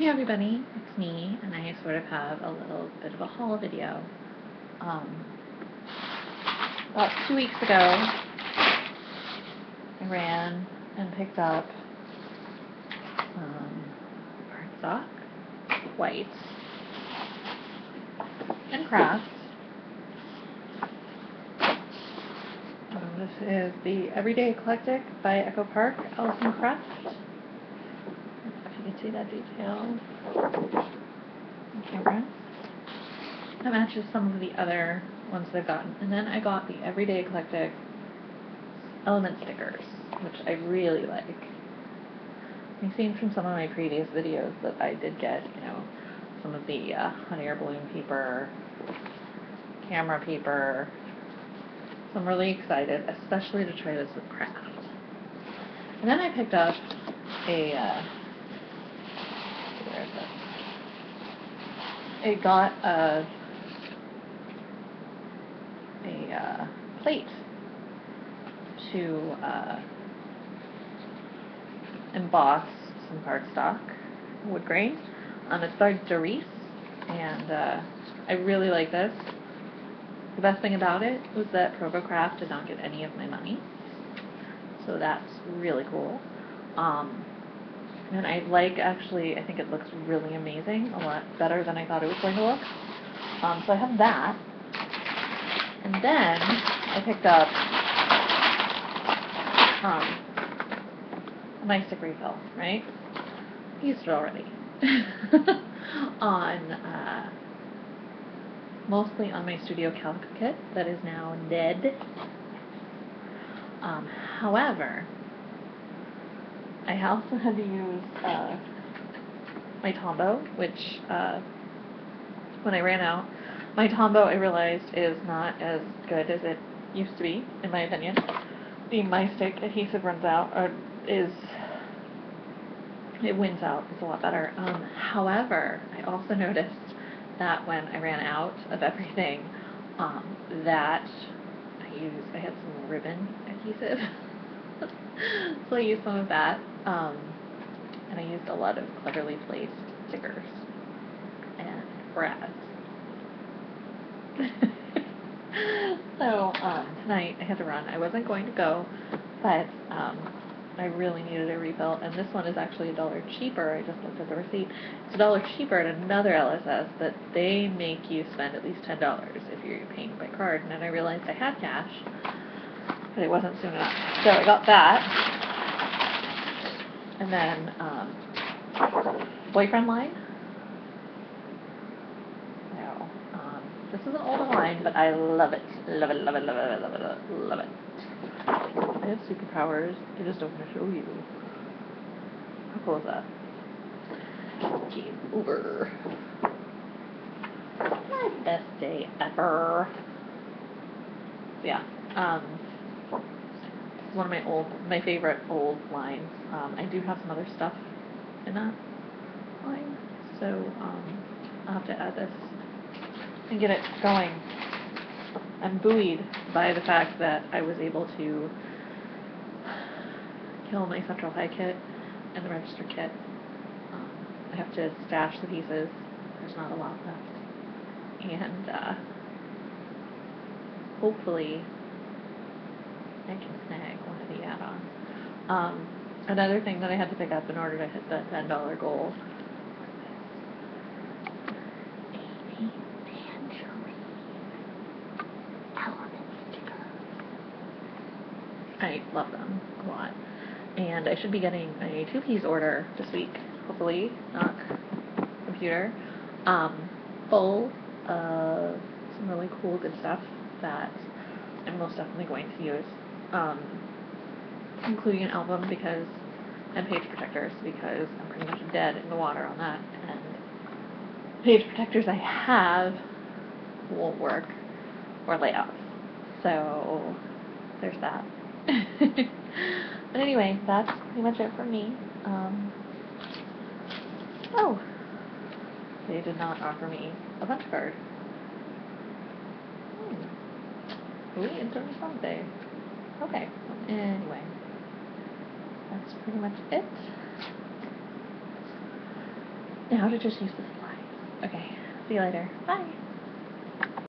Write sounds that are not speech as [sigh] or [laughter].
Hey everybody, it's me, and I sort of have a little bit of a haul video. Um, about two weeks ago, I ran and picked up um, cardstock, white, and kraft. Um, this is the Everyday Eclectic by Echo Park, Alison Kreft you see that detail camera. That matches some of the other ones that I've gotten. And then I got the Everyday Eclectic element stickers, which I really like. You've seen from some of my previous videos that I did get, you know, some of the uh, hot balloon paper, camera paper. So I'm really excited, especially to try this with kraft. And then I picked up a uh, it got a a uh, plate to uh, emboss some cardstock wood grain. Um, it's by Darice, and uh, I really like this. The best thing about it was that Provo Craft did not get any of my money, so that's really cool. Um, and I like, actually, I think it looks really amazing, a lot better than I thought it was going to look. Um, so I have that. And then I picked up um, MyStik refill, right? Used it already. [laughs] on, uh, mostly on my Studio Calico kit that is now dead. Um, however, I also had to use uh, my Tombow, which uh, when I ran out, my Tombow I realized is not as good as it used to be, in my opinion. The MyStik adhesive runs out, or is, it wins out, it's a lot better. Um, however, I also noticed that when I ran out of everything, um, that I used, I had some ribbon adhesive. [laughs] so I used some of that, um, and I used a lot of cleverly placed stickers and brads. [laughs] so um, tonight I had to run. I wasn't going to go, but um, I really needed a refill, and this one is actually a dollar cheaper. I just looked at the receipt. It's a dollar cheaper at another LSS that they make you spend at least ten dollars if you're paying by card. And then I realized I had cash, but it wasn't soon enough. So I got that. And then, um, boyfriend line. No. Um, this is an older line, but I love it. Love it, love it, love it, love it, love it, love it. I have superpowers. I just don't want to show you. How cool is that? Game over. My best day ever. Yeah. Um, one of my old, my favorite old lines. Um, I do have some other stuff in that line, so um, I'll have to add this and get it going. I'm buoyed by the fact that I was able to kill my central high kit and the register kit. Um, I have to stash the pieces. There's not a lot left. And uh, hopefully I can snag one of the add-ons. Um, another thing that I had to pick up in order to hit the ten dollar goal. I love them a lot. And I should be getting a two-piece order this week, hopefully, not computer, um, full of some really cool good stuff that I'm most definitely going to use um, including an album because and page protectors because I'm pretty much dead in the water on that and page protectors I have won't work or layouts. So there's that. [laughs] but anyway, that's pretty much it for me. Um, oh, they did not offer me a punch card. Hmm. It's on Sunday. Okay, anyway, that's pretty much it. Now to just use the supplies. Okay. See you later. Bye.